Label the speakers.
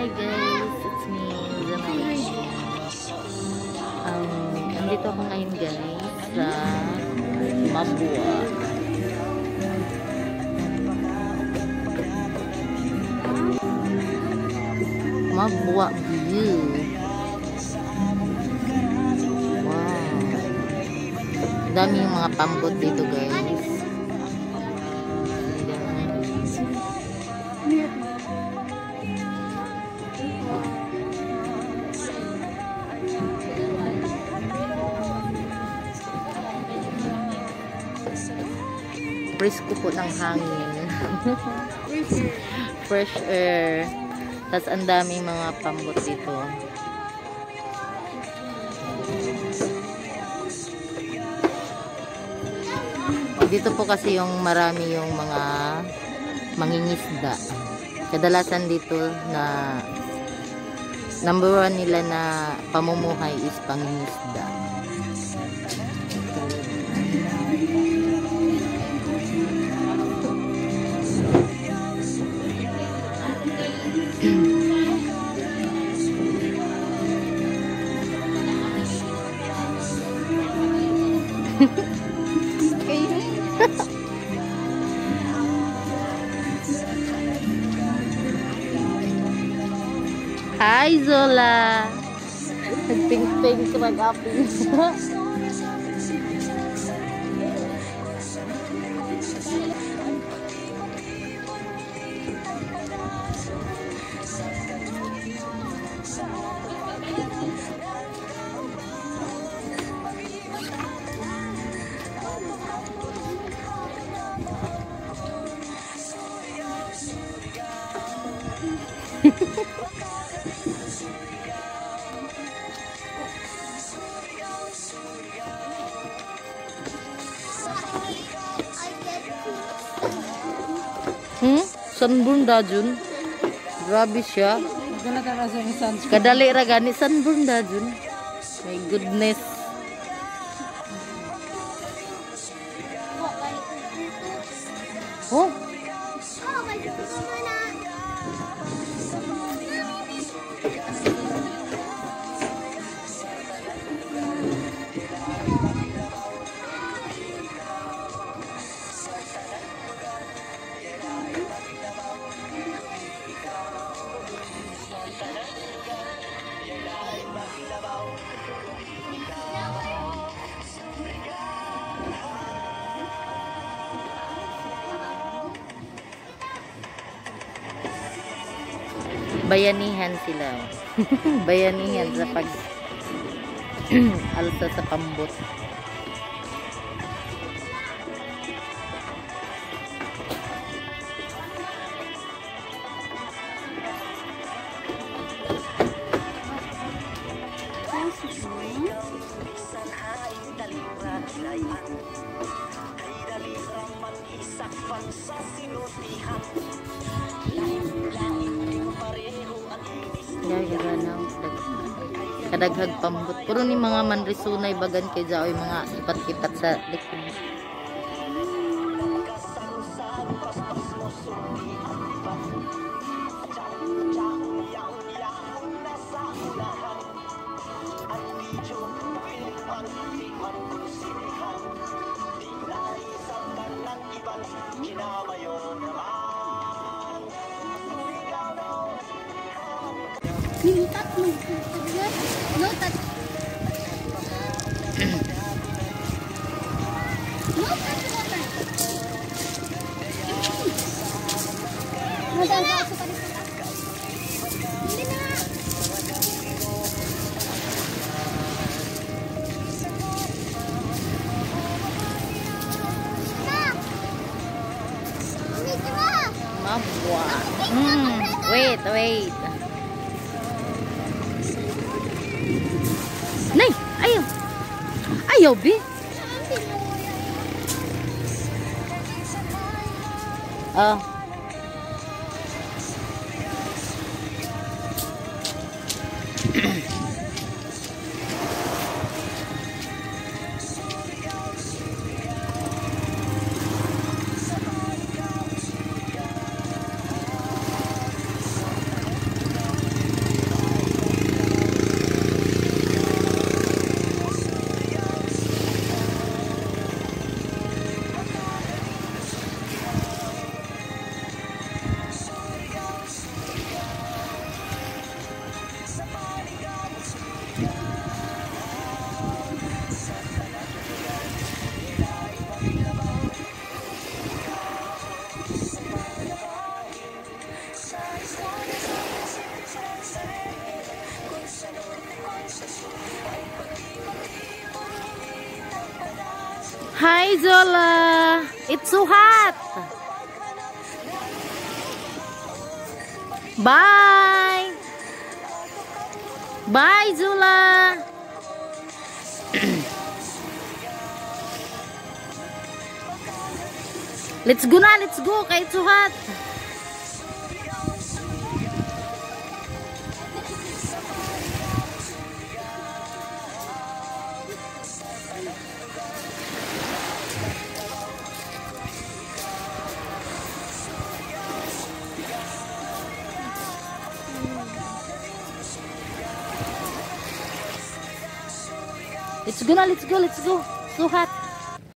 Speaker 1: Hi guys, it's me, Zamay. Um, nandito ako ngayon guys sa Mabua. Mabua View. Wow. Dami yung mga pambot dito guys. Presko po ng hangin. Fresh air. Tapos ang daming mga pambot dito. Dito po kasi yung marami yung mga mangingisda. Kadalasan dito na number one nila na pamumuhay is pangingisda. Hi Zola. Pink pink mag-up. Sunburn da Jun? Grabe siya. Kadali ra gani sunburn da Jun. My goodness. Oh, bayanihan sila. bayanihan sa pag alsa sa pambot. Gaya kadaghag pambot. Puro ni mga manrisunay bagan kay jaoy mga ipat-ipat sa likod.
Speaker 2: Mintat mo. No, tat. No, tat mo, tat. Madala ako pa rin. Hindi na. Ba?
Speaker 1: Mabwa. Mm, wait, wait. Ayaw, be. Oh. Ah. Hi, Zola. It's so hot. Bye. Bye, Zola. let's go na, let's go. Kahit so hot. Let's go let's go, let's go. So hot.